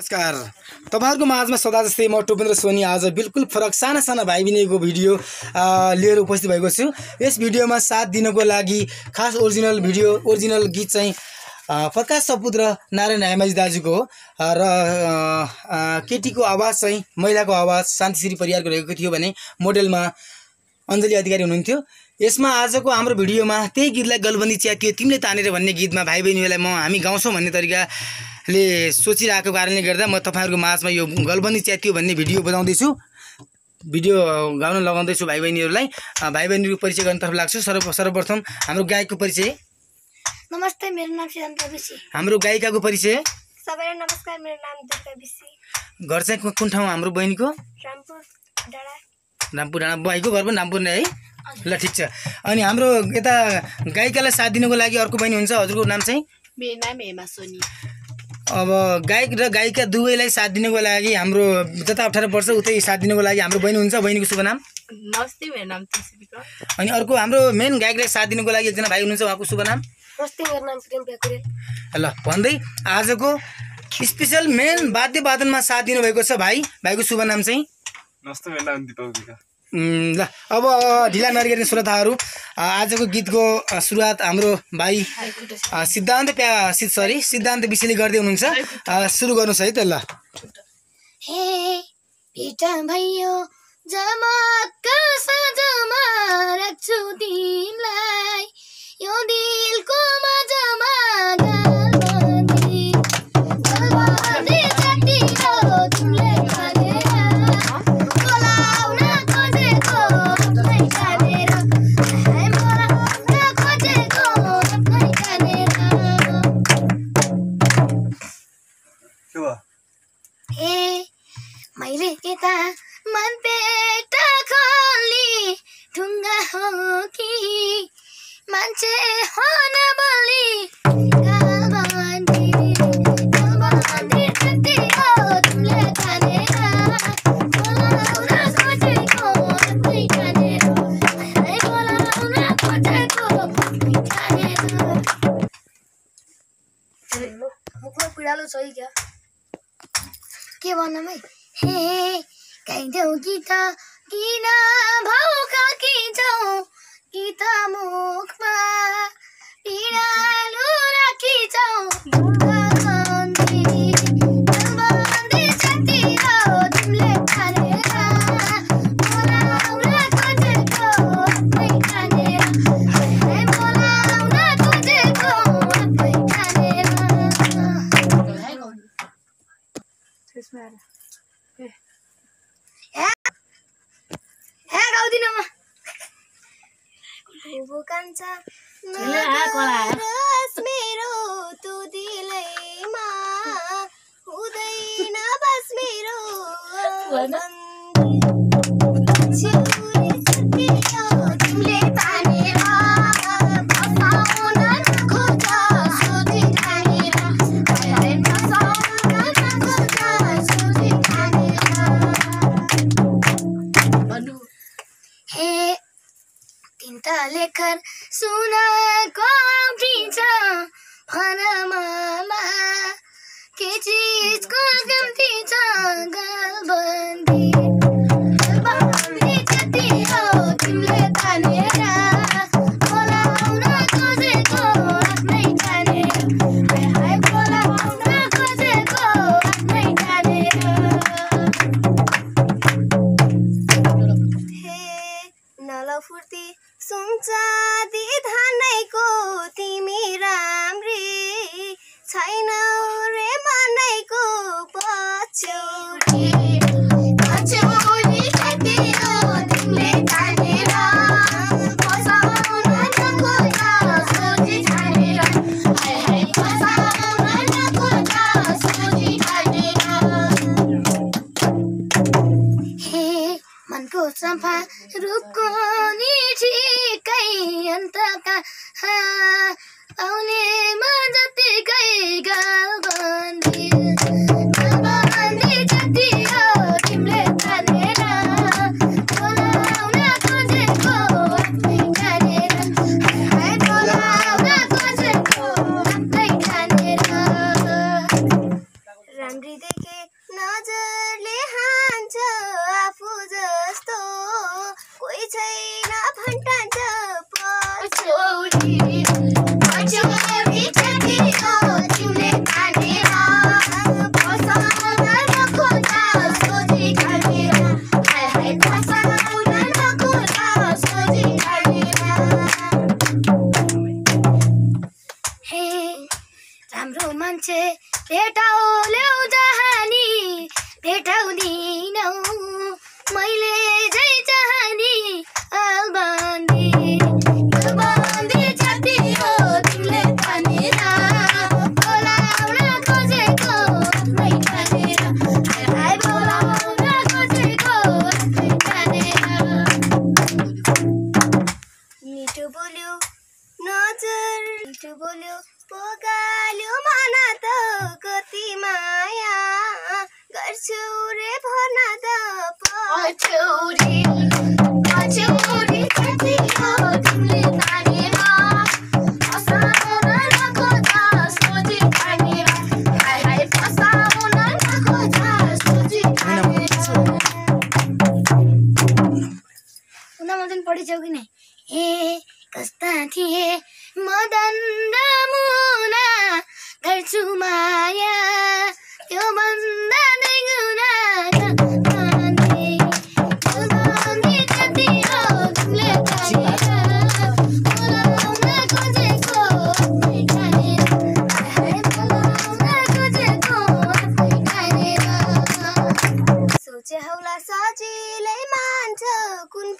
नमस्कार। तपाईँहरूको माझमा सदा जस्तै म टोपेन्द्र सोनी आज बिल्कुल फरक साना साना भाइ बहिनीको भिडियो लिएर उपस्थित भएको छु। यस भिडियोमा साथ दिनको लागि खास ओरिजिनल भिडियो ओरिजिनल गीत चाहिँ प्रकाश सपुत र नारायण हेमाजी दाजुको हो। र केटीको आवाज चाहिँ महिलाको आवाज शान्तिश्री परियारको रहेको थियो भने मोडेलमा अञ्जली अधिकारी हुनुहुन्थ्यो। यसमा आजको हाम्रो भिडियोमा त्यही गीतलाई गलबन्दी च्यातियो तिमीले तानेर भन्ने गीतमा भाइ बहिनीहरूलाई म हामी गाउँछौँ भन्ने तरिकाले सोचिरहेको कारणले गर्दा म तपाईँहरूको माझमा यो गलबन्दी च्यातियो भन्ने भिडियो बनाउँदैछु। भिडियो गाउन लगाउँदैछु भाइ बहिनीहरूलाई भाइ बहिनीहरूको परिचय गर्नतर्फ लाग्छु। सर्व सर्वप्रथम हाम्रो गायकको परिचय। नमस्ते मेरो नाम हाम्रो गायिकाको परिचय। सबैलाई नमस्कार मेरो नाम घर चाहिँ कु- कुन ठाउँ हाम्रो बहिनीको? रामपुर डाँडा। रामपुर डाँडा। भाइको घर पनि रामपुर नै है? ल ठिक छ। अनि हाम्रो यता गायिकालाई साथ दिनुको लागि अर्को बहिनी हुन्छ। हजुरको नाम चाहिँ? मेरो नाम हेमा सोनी। अब गायक र गायिका दुवैलाई साथ दिनुको लागि हाम्रो जता अप्ठ्यारो पर्छ उतै साथ दिनुको लागि हाम्रो बहिनी हुन्छ। बहिनीको शुभ नाम? नमस्ते मेरो नाम तुलसी अनि अर्को हाम्रो मेन गायकलाई साथ दिनुको लागि एकजना भाइ हुनुहुन्छ उहाँको शुभ नाम? नमस्ते मेरो नाम प्रेम प्याकुरेल ल भन्दै आजको स्पेसल मेन वाद्य वादनमा साथ दिनुभएको छ भाइ। भाइको शुभ नाम चाहिँ? नमस्ते मेरो नाम दिपक ल अब ढिला नगरिने श्रोताहरू आजको गीतको सुरुवात हाम्रो भाइ सिद्धान्त प्या सि- सरी सिद्धान्त विषयले गर्दै हुनुहुन्छ। सुरु गर्नुहोस् है त ल। तिमीलाई। यो दिलको मैले यता मनपेट खोली ढुङ्गा हो कि मान्छे हो न बोली? गालबन्दी गालबन्दी जति हो तिमीले जानेर। बोलाउन खोजेको आफ्नै जानेर। हाय बोलाउन खोजेको आफ्नै जानेर। मुखमा पिँडालु छ है क्या? के है हे गाइदेऊ गीत किन भाउका किन्छौ गीत मुखमा पिँडालु गलबन्दी गलबन्दी जति हो तिमीले खानेर बोलाउन खोजेको आफ्नै खानेर हाय बोलाउन खोजेको आफ्नै खानेर ए गाउँदिन म भुभु कान्छ नगरोस् मेरो तु दिलैमा हुँदैन बस मेरो हे। तिनता लेखर सुनको औँठी छ भन मामा के चिजको कम्ती छ गलबन्दी मनको चम्पा रूपको नि ठिकै अन्तका म जतिकै गालबन्दी मैले जै जहानी अलबन्दी अलबन्दी जति हो तिमीले तानेर बोलाउन खोजेको ठानेर हाय हाय बोलाउन खोजेको आफ्नै ठानेर मिठो बोल्यो नजर। मिठो बोल्यो पोगाल्यो मन त कति माया। गर्छु रे भन त पछौरी पछौरी कति हो तिमीले तानेर फसाउन नखोजा सोझी ठानेर हाय हाय फसाउन नखोजा सोझी ठानेर उनीमा पढिछौ कि नै ए कस्ता थिए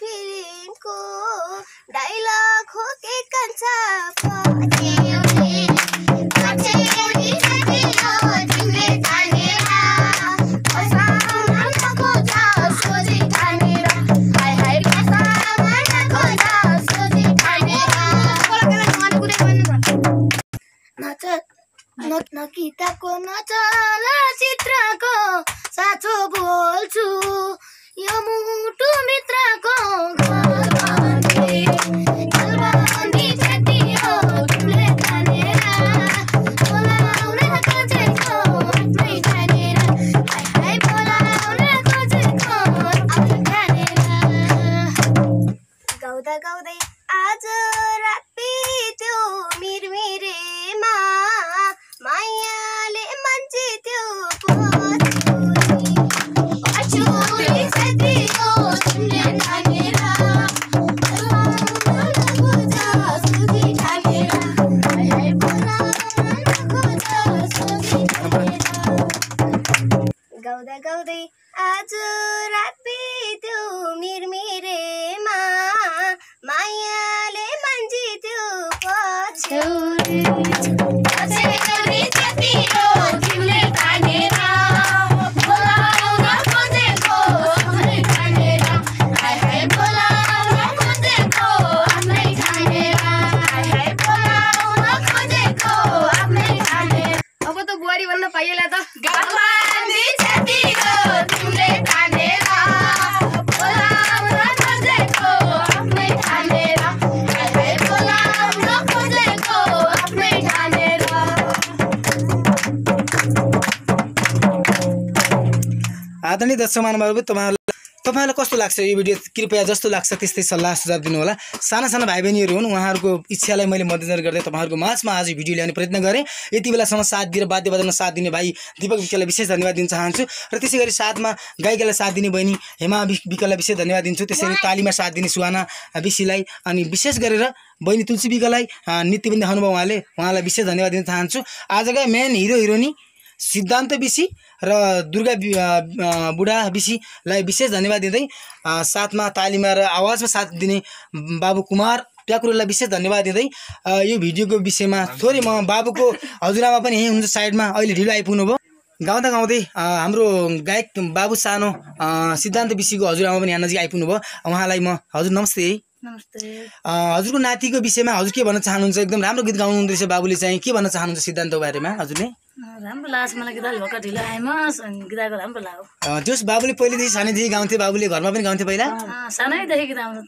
फिल्मको डाइलग हो के कान्छ न किताबको न चलचित्रको साँचो बोल्छु यो मुटु मित्रको घरबन्दी अब त बुहारी भन्न पाइएला त। आदरणीय दर्शक महानुभावहरू तपाईँहरूलाई। तपाईँहरूलाई कस्तो लाग्छ यो भिडियो? कृपया जस्तो लाग्छ त्यस्तै सल्लाह सुझाव दिनु होला साना साना भाइ बहिनीहरू हुन् उहाँहरूको इच्छालाई मैले मध्यनजर गर्दै तपाईँहरूको माझमा आज भिडियो ल्याउने प्रयत्न गरेँ। यति बेलासम्म साथ दिएर वाद्य बजाउन साथ दिने भाइ दिपक विकलाई विशेष धन्यवाद दिन चाहन्छु। र त्यसै गरी साथमा गायिकालाई साथ दिने बहिनी हेमा वि- विकलाई विशेष धन्यवाद दिन्छु। त्यसरी तालीमा साथ दिने सुहाना विशीलाई अनि विशेष गरेर बहिनी तुलसी विकलाई अँ, नृत्य पनि देखाउनुभयो उहाँले उहाँलाई विशेष धन्यवाद दिन चाहन्छु। आजका मेन हिरो हिरोनी सिद्धान्त बिसी र दुर्गा बुढा बिसीलाई विशेष धन्यवाद दिँदै साथमा तालिमा र आवाजमा साथ दिने बाबु कुमार ट्याकुरलाई विशेष धन्यवाद दिँदै यो भिडियोको विषयमा थोरै म बाबुको हजुरआमा पनि यहीँ हुनुहुन्छ साइडमा अहिले ढिलो आइपुग्नु भयो। गाउँदा गाउँदै हाम्रो गायक बाबु सानो सिद्धान्त बिसीको हजुरआमा पनि यहाँ नजिक आइपुग्नु भयो। उहाँलाई म हजुर नमस्ते। हजुरको नातिको विषयमा हजुर के भन्न चाहनुहुन्छ? एकदम राम्रो गीत गाउनुहुँदो रहेछ बाबुले चाहिँ के भन्न चाहनुहुन्छ सिद्धान्तको बारेमा हजुरले? राम्रो लाग्छ मलाई गीत भर्खर ढिलो आएमा गीताको राम्रो लाग्यो। अँ, जोस् बाबुले पहिलेदेखि सानैदेखि गाउँथे बाबुले घरमा पनि गाउँथे पहिला? सानैदेखि गीत आउनु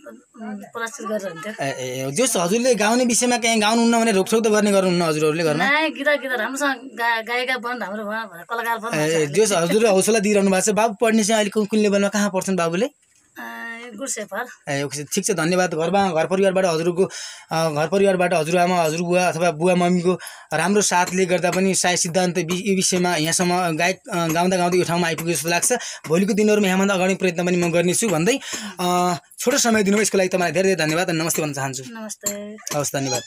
प्रस्तुत गरेर हुन्थ्यो ए, ए, जोस् हजुरले गाउने विषयमा कहीँ गाउनुहुन्न भने रोकटोक त गर्ने गर्नुहुन्न हजुरहरूले घरमा? नै गीत गीत राम्रोसँग गा गायिका बन्द हाम्रो भयो भनेर कलाकार बन्द ए, जोस् हजुरले हौसला दिइरहनु भएको छ। बाबु पढ्ने चाहिँ अहिले कुन लेभलमा कहाँ पढ्छन् बाबुले? ठिक छ धन्यवाद। घरमा घर परिवारबाट हजुरको घर परिवारबाट हजुरआमा हजुर बुवा अथवा बुवा मम्मीको राम्रो साथले गर्दा पनि सायद सिद्धान्त यो विषयमा यहाँसम्म गायक गाउँदा गाउँदै यो ठाउँमा आइपुग्यो जस्तो लाग्छ। भोलिको दिनहरूमा यहाँभन्दा अगाडि प्रयत्न पनि म गर्नेछु भन्दै छोटो समय दिनुभयो यसको लागि तपाईँलाई धेरै धेरै धन्यवाद अनि नमस्ते भन्न चाहन्छु। नमस्ते। हवस् धन्यवाद।